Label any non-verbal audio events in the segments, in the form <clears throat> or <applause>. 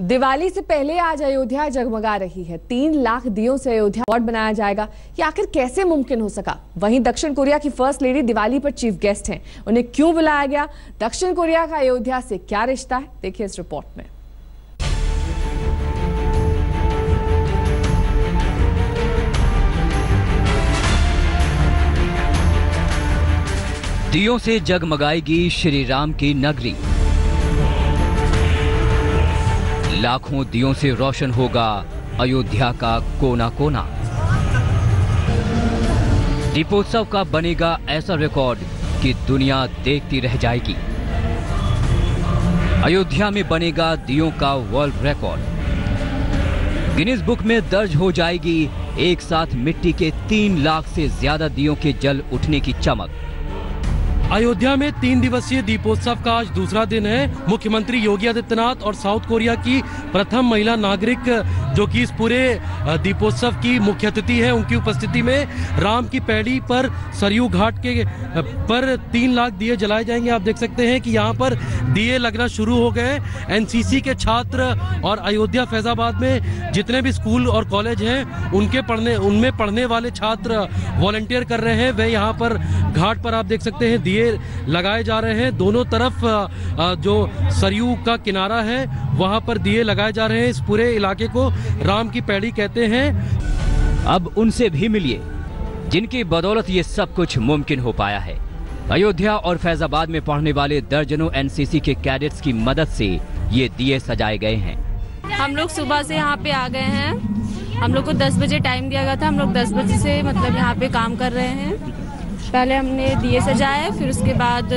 दिवाली से पहले आज अयोध्या जगमगा रही है। तीन लाख दियों से अयोध्या अवार्ड बनाया जाएगा। ये आखिर कैसे मुमकिन हो सका? वहीं दक्षिण कोरिया की फ़र्स्ट लेडी दिवाली पर चीफ गेस्ट हैं। उन्हें क्यों बुलाया गया? दक्षिण कोरिया का अयोध्या से क्या रिश्ता है? देखिए इस रिपोर्ट में। दियों से जगमगाएगी श्री राम की नगरी। लाखों दियों से रोशन होगा अयोध्या का कोना कोना दीपोत्सव का बनेगा ऐसा रिकॉर्ड कि दुनिया देखती रह जाएगी। अयोध्या में बनेगा दियों का वर्ल्ड रिकॉर्ड गिनीज बुक में दर्ज हो जाएगी एक साथ मिट्टी के तीन लाख से ज़्यादा दियों के जल उठने की चमक। अयोध्या में तीन दिवसीय दीपोत्सव का आज दूसरा दिन है। मुख्यमंत्री योगी आदित्यनाथ और साउथ कोरिया की प्रथम महिला नागरिक, जो कि इस पूरे दीपोत्सव की मुख्य अतिथि है, उनकी उपस्थिति में राम की पैड़ी पर सरयू घाट के पर तीन लाख दिए जलाए जाएँगे। आप देख सकते हैं कि यहाँ पर दिए लगना शुरू हो गए एनसीसी के छात्र और अयोध्या फैजाबाद में जितने भी स्कूल और कॉलेज हैं, उनके पढ़ने, उनमें पढ़ने वाले छात्र वॉलंटियर कर रहे हैं। वे यहाँ पर घाट पर आप देख सकते हैं, दिए दिए लगाए जा रहे हैं। दोनों तरफ़ जो सरयू का किनारा है वहाँ पर दिए लगाए जा रहे हैं। इस पूरे इलाके को राम की पैड़ी कहते हैं। अब उनसे भी मिलिए जिनकी बदौलत ये सब कुछ मुमकिन हो पाया है। अयोध्या और फैजाबाद में पढ़ने वाले दर्जनों एनसीसी के कैडेट्स की मदद से ये दिए सजाए गए हैं। हम लोग सुबह से यहाँ पे आ गए हैं। हम लोग को 10 बजे टाइम दिया गया था। हम लोग 10 बजे से मतलब यहाँ पे काम कर रहे हैं। पहले हमने दिए सजाए फिर उसके बाद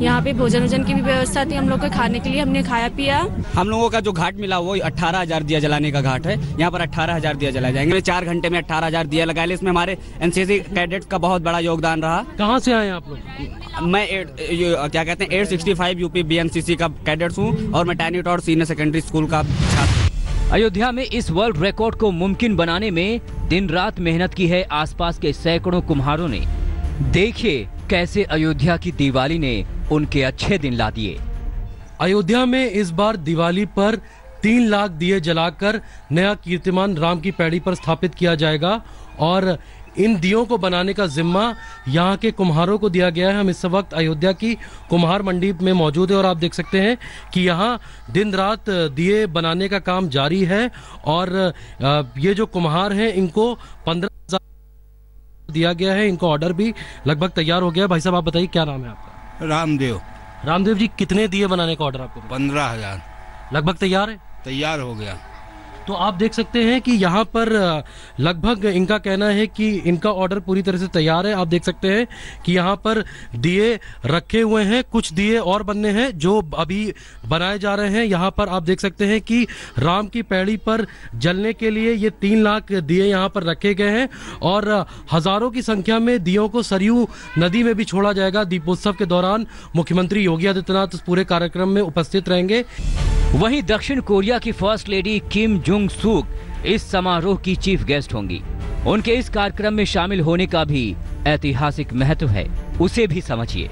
यहाँ पे भोजन वोजन की भी व्यवस्था थी हम लोग के खाने के लिए हमने खाया पिया। हम लोगों का जो घाट मिला वो अट्ठारह हज़ार दिया जलाने का घाट है। यहाँ पर अट्ठारह हज़ार दिया जलाए जाएँगे। चार घंटे में अट्ठारह हज़ार दिया लगाए इसमें हमारे एनसीसी कैडेट का बहुत बड़ा योगदान रहा। कहाँ से आए आप लोग? मैं क्या कहते हैं eight sixty five UP B का कैडेट्स हूँ और मैं टैनिट और सीनियर सेकेंडरी स्कूल का छात्र अयोध्या में इस वर्ल्ड रिकॉर्ड को मुमकिन बनाने में दिन रात मेहनत की है आसपास के सैकड़ों कुम्हारों ने। देखिए कैसे अयोध्या की दिवाली ने उनके अच्छे दिन ला दिए। अयोध्या में इस बार दिवाली पर तीन लाख दिए जलाकर नया कीर्तिमान राम की पैड़ी पर स्थापित किया जाएगा और इन दियों को बनाने का जिम्मा यहाँ के कुम्हारों को दिया गया है। हम इस वक्त अयोध्या की कुम्हार मंडी में मौजूद है और आप देख सकते हैं कि यहाँ दिन रात दिए बनाने का काम जारी है और ये जो कुम्हार हैं, इनको पंद्रह दिया गया है इनको ऑर्डर भी लगभग तैयार हो गया है। भाई साहब आप बताइए क्या नाम है आपका? रामदेव। रामदेव जी कितने दिए बनाने का ऑर्डर आपको? पंद्रह हज़ार। लगभग तैयार है? तैयार हो गया। तो आप देख सकते हैं कि यहाँ पर लगभग इनका कहना है कि इनका ऑर्डर पूरी तरह से तैयार है। आप देख सकते हैं कि यहाँ पर दिए रखे हुए हैं, कुछ दिए और बनने हैं जो अभी बनाए जा रहे हैं। यहाँ पर आप देख सकते हैं कि राम की पैड़ी पर जलने के लिए ये तीन लाख दिए यहाँ पर रखे गए हैं और हज़ारों की संख्या में दियों को सरयू नदी में भी छोड़ा जाएगा। दीपोत्सव के दौरान मुख्यमंत्री योगी आदित्यनाथ उस पूरे कार्यक्रम में उपस्थित रहेंगे। वहीं दक्षिण कोरिया की first lady Kim Jung Sook इस समारोह की चीफ गेस्ट होंगी। उनके इस कार्यक्रम में शामिल होने का भी ऐतिहासिक महत्व है, उसे भी समझिए।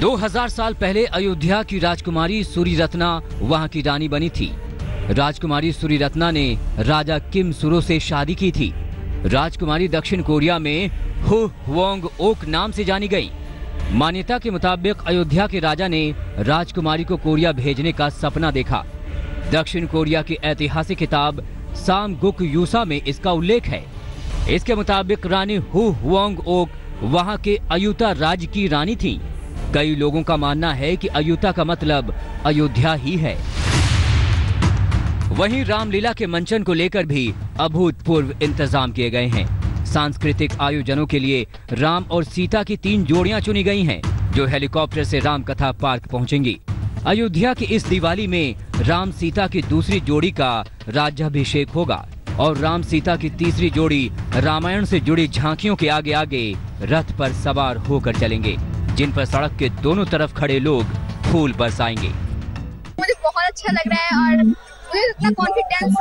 2000 साल पहले अयोध्या की राजकुमारी सूरी रत्ना वहाँ की रानी बनी थी। राजकुमारी सूरी रत्ना ने राजा किम सुरो से शादी की थी। राजकुमारी दक्षिण कोरिया में हु वोंग ओक नाम से जानी गई। मान्यता के मुताबिक अयोध्या के राजा ने राजकुमारी को कोरिया भेजने का सपना देखा। दक्षिण कोरिया की ऐतिहासिक किताब साम गुक यूसा में इसका उल्लेख है। इसके मुताबिक रानी हु हुआंग ओक वहाँ के अयुता राज्य की रानी थी। कई लोगों का मानना है कि अयुता का मतलब अयोध्या ही है। वहीं रामलीला के मंचन को लेकर भी अभूतपूर्व इंतज़ाम किए गए हैं। सांस्कृतिक आयोजनों के लिए राम और सीता की तीन जोड़ियाँ चुनी गई हैं, जो हेलीकॉप्टर से राम कथा पार्क पहुंचेंगी। अयोध्या की इस दिवाली में राम सीता की दूसरी जोड़ी का राज्याभिषेक होगा और राम सीता की तीसरी जोड़ी रामायण से जुड़ी झांकियों के आगे आगे रथ पर सवार होकर चलेंगे जिन पर सड़क के दोनों तरफ़ खड़े लोग फूल बरसाएँगे। मुझे बहुत अच्छा लग रहा है और मुझे इतना कॉन्फिडेंस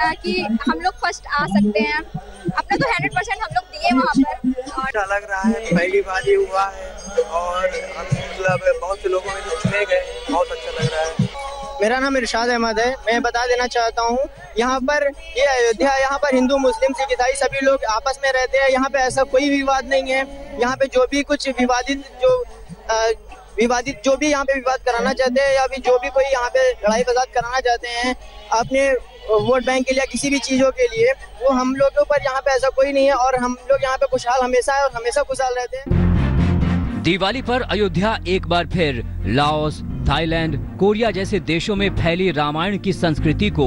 है कि हम लोग फ़र्स्ट आ सकते हैं। अपना तो हंड्रेड परसेंट हम लोग दिए वहाँ पर। अच्छा लग रहा है पहली बार ही हुआ है। और हम मतलब बहुत से लोगों में चुने गए। बहुत अच्छा लग रहा है। मेरा नाम इरशाद अहमद है। मैं बता देना चाहता हूँ यहाँ पर ये अयोध्या यहाँ पर हिंदू मुस्लिम सिख ईसाई सभी लोग आपस में रहते हैं। यहाँ पे ऐसा कोई विवाद नहीं है। यहाँ पे जो भी कुछ विवादित जो विवादित जो भी यहाँ पे विवाद कराना चाहते हैं या फिर जो भी कोई यहाँ पे लड़ाई फसाद कराना चाहते हैं, अपने वोट बैंक के लिए किसी भी चीज़ों के लिए, वो हम लोगों पर यहाँ पे ऐसा कोई नहीं है और हम लोग यहाँ पे खुशहाल हमेशा है और हमेशा खुशहाल रहते हैं। दिवाली पर अयोध्या एक बार फिर लाओस, थाईलैंड, कोरिया जैसे देशों में फैली रामायण की संस्कृति को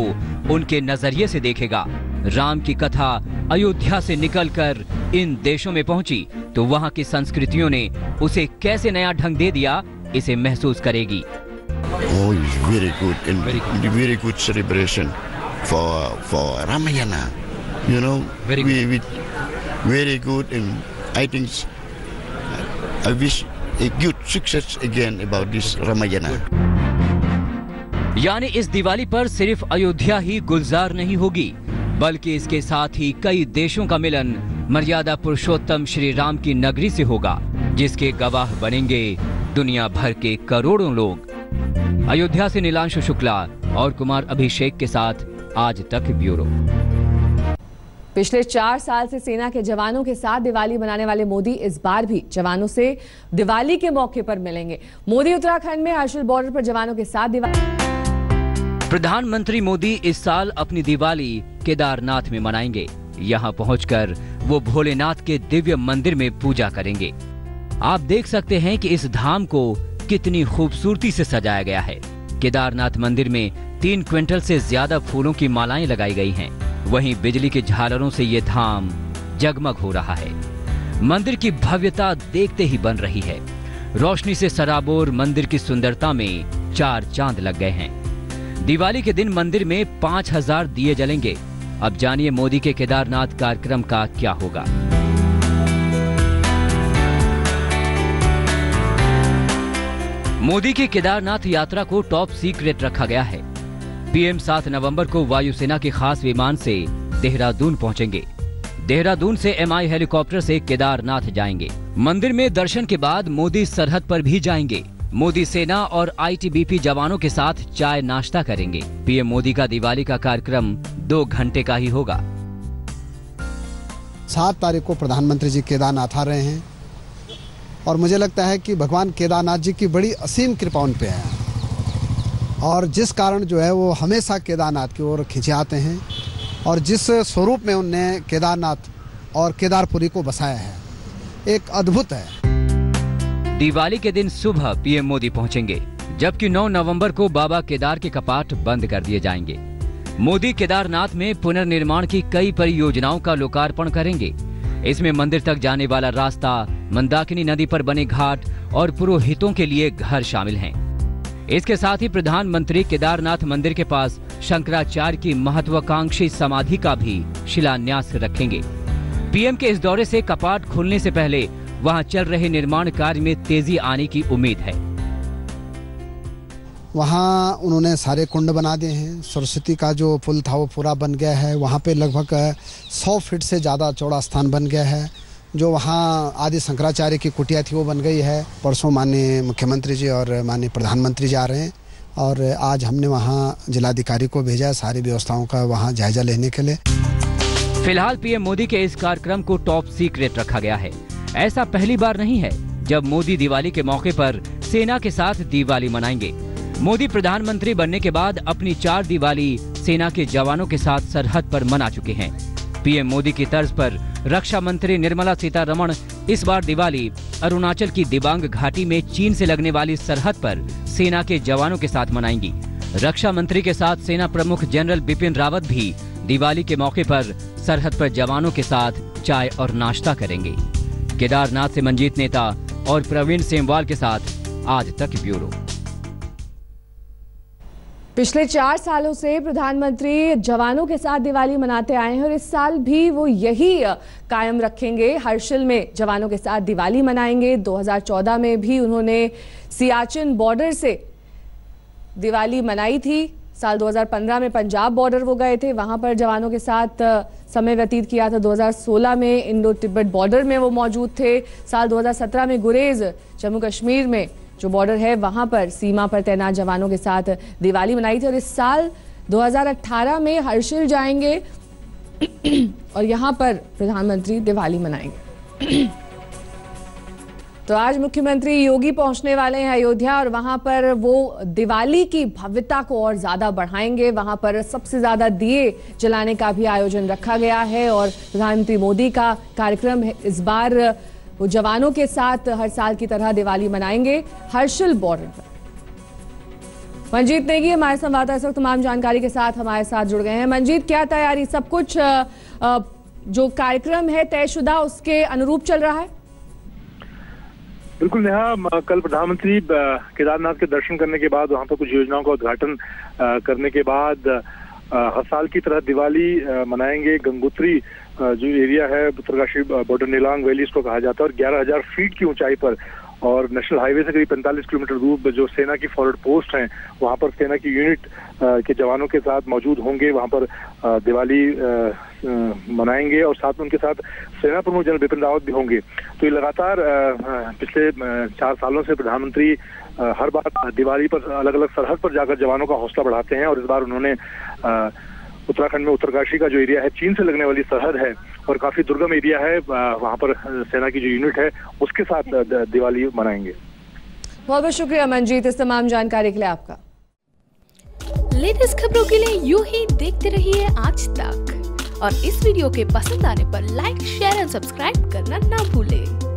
उनके नज़रिए से देखेगा। राम की कथा अयोध्या से निकलकर इन देशों में पहुँची तो वहाँ की संस्कृतियों ने उसे कैसे नया ढंग दे दिया इसे महसूस करेगी। यानी इस दिवाली पर सिर्फ़ अयोध्या ही गुलजार नहीं होगी। बल्कि इसके साथ ही कई देशों का मिलन मर्यादा पुरुषोत्तम श्री राम की नगरी से होगा, जिसके गवाह बनेंगे दुनिया भर के करोड़ों लोग। अयोध्या से नीलांशु शुक्ला और कुमार अभिषेक के साथ आज तक ब्यूरो। पिछले चार साल से सेना के जवानों के साथ दिवाली मनाने वाले मोदी इस बार भी जवानों से दिवाली के मौके पर मिलेंगे। मोदी उत्तराखंड में हर्षिल बॉर्डर पर जवानों के साथ दिवाली प्रधानमंत्री मोदी इस साल अपनी दिवाली केदारनाथ में मनाएँगे। यहाँ पहुंचकर वो भोलेनाथ के दिव्य मंदिर में पूजा करेंगे। आप देख सकते हैं कि इस धाम को कितनी खूबसूरती से सजाया गया है। केदारनाथ मंदिर में तीन क्विंटल से ज़्यादा फूलों की मालाएँ लगाई गई हैं। वहीं बिजली के झालरों से ये धाम जगमग हो रहा है। मंदिर की भव्यता देखते ही बन रही है। रोशनी से सराबोर मंदिर की सुंदरता में चार चाँद लग गए हैं। दिवाली के दिन मंदिर में पाँच हज़ार दिए जलेंगे। अब जानिए मोदी के केदारनाथ कार्यक्रम का क्या होगा। मोदी की केदारनाथ यात्रा को टॉप सीक्रेट रखा गया है। पीएम सात नवंबर को वायुसेना के खास विमान से देहरादून पहुँचेंगे। देहरादून से एमआई हेलीकॉप्टर से केदारनाथ जाएँगे। मंदिर में दर्शन के बाद मोदी सरहद पर भी जाएँगे। मोदी सेना और आईटीबीपी जवानों के साथ चाय नाश्ता करेंगे। पीएम मोदी का दिवाली का कार्यक्रम दो घंटे का ही होगा। सात तारीख को प्रधानमंत्री जी केदारनाथ आ रहे हैं और मुझे लगता है कि भगवान केदारनाथ जी की बड़ी असीम कृपा उन पे है। और जिस कारण जो है वो हमेशा केदारनाथ की ओर खींचे आते हैं और जिस स्वरूप में उनने केदारनाथ और केदारपुरी को बसाया है, एक अद्भुत है। दिवाली के दिन सुबह पीएम मोदी पहुँचेंगे, जबकि 9 नवंबर को बाबा केदार के कपाट बंद कर दिए जाएँगे। मोदी केदारनाथ में पुनर्निर्माण की कई परियोजनाओं का लोकार्पण करेंगे। इसमें मंदिर तक जाने वाला रास्ता, मंदाकिनी नदी पर बने घाट और पुरोहितों के लिए घर शामिल हैं। इसके साथ ही प्रधानमंत्री केदारनाथ मंदिर के पास शंकराचार्य की महत्वाकांक्षी समाधि का भी शिलान्यास रखेंगे। पीएम के इस दौरे से कपाट खुलने से पहले वहाँ चल रहे निर्माण कार्य में तेज़ी आने की उम्मीद है। वहाँ उन्होंने सारे कुंड बना दिए हैं। सरस्वती का जो पुल था वो पूरा बन गया है। वहाँ पे लगभग सौ फीट से ज़्यादा चौड़ा स्थान बन गया है। जो वहाँ आदि शंकराचार्य की कुटिया थी वो बन गई है। परसों माननीय मुख्यमंत्री जी और माननीय प्रधानमंत्री जी आ रहे हैं और आज हमने वहाँ जिलाधिकारी को भेजा है सारी व्यवस्थाओं का वहाँ जायजा लेने के लिए। फ़िलहाल पीएम मोदी के इस कार्यक्रम को टॉप सीक्रेट रखा गया है। ऐसा पहली बार नहीं है जब मोदी दिवाली के मौके पर सेना के साथ दिवाली मनाएँगे। मोदी प्रधानमंत्री बनने के बाद अपनी चार दिवाली सेना के जवानों के साथ सरहद पर मना चुके हैं। पीएम मोदी की तर्ज पर रक्षा मंत्री निर्मला सीतारमण इस बार दिवाली अरुणाचल की दिबांग घाटी में चीन से लगने वाली सरहद पर सेना के जवानों के साथ मनाएँगी। रक्षा मंत्री के साथ सेना प्रमुख जनरल बिपिन रावत भी दिवाली के मौके पर सरहद पर जवानों के साथ चाय और नाश्ता करेंगे। केदारनाथ से मंजीत नेता और प्रवीण सेमवाल के साथ आज तक ब्यूरो। पिछले चार सालों से प्रधानमंत्री जवानों के साथ दिवाली मनाते आए हैं और इस साल भी वो यही कायम रखेंगे। हर्षिल में जवानों के साथ दिवाली मनाएँगे। 2014 में भी उन्होंने सियाचिन बॉर्डर से दिवाली मनाई थी। साल 2015 में पंजाब बॉर्डर वो गए थे। वहाँ पर जवानों के साथ समय व्यतीत किया था। 2016 में इंडो तिब्बत बॉर्डर में वो मौजूद थे। साल 2017 में गुरेज, जम्मू कश्मीर में जो बॉर्डर है, वहाँ पर सीमा पर तैनात जवानों के साथ दिवाली मनाई थी और इस साल 2018 में हर्षिल जाएँगे <clears throat> और यहाँ पर प्रधानमंत्री दिवाली मनाएँगे। <clears throat> तो आज मुख्यमंत्री योगी पहुँचने वाले हैं अयोध्या और वहाँ पर वो दिवाली की भव्यता को और ज़्यादा बढ़ाएँगे। वहाँ पर सबसे ज़्यादा दिए जलाने का भी आयोजन रखा गया है और प्रधानमंत्री मोदी का कार्यक्रम इस बार वो जवानों के साथ हर साल की तरह दिवाली मनाएँगे। हर्षल बॉर्डर पर। मंजीत नेगी हमारे संवाददाता इस वक्त तमाम जानकारी के साथ हमारे साथ जुड़ गए हैं। मंजीत, क्या तैयारी? सब कुछ जो कार्यक्रम है तयशुदा उसके अनुरूप चल रहा है? बिल्कुल नेहा कल प्रधानमंत्री केदारनाथ के दर्शन करने के बाद, वहाँ पर कुछ योजनाओं का उद्घाटन करने के बाद हर साल की तरह दिवाली मनाएँगे। गंगोत्री जो एरिया है, उत्तरकाशी बॉर्डर नीलांग वैली, इसको कहा जाता है। और ग्यारह हज़ार फीट की ऊंचाई पर, और नेशनल हाईवे से करीब 45 किलोमीटर दूर, जो सेना की फॉरवर्ड पोस्ट हैं, वहाँ पर सेना की यूनिट के जवानों के साथ मौजूद होंगे। वहाँ पर दिवाली मनाएँगे और साथ में उनके साथ सेना प्रमुख जनरल बिपिन रावत भी होंगे। तो ये लगातार पिछले चार सालों से प्रधानमंत्री हर बार दिवाली पर अलग अलग सरहद पर जाकर जवानों का हौसला बढ़ाते हैं और इस बार उन्होंने उत्तराखंड में उत्तरकाशी का जो एरिया है चीन से लगने वाली सरहद है और काफ़ी दुर्गम एरिया है वहाँ पर सेना की जो यूनिट है उसके साथ दिवाली मनाएँगे। बहुत बहुत शुक्रिया मनजीत इस तमाम जानकारी के लिए आपका। लेटेस्ट खबरों के लिए यूँ ही देखते रहिए आज तक। और इस वीडियो के पसंद आने पर लाइक शेयर एंड सब्सक्राइब करना ना भूलें।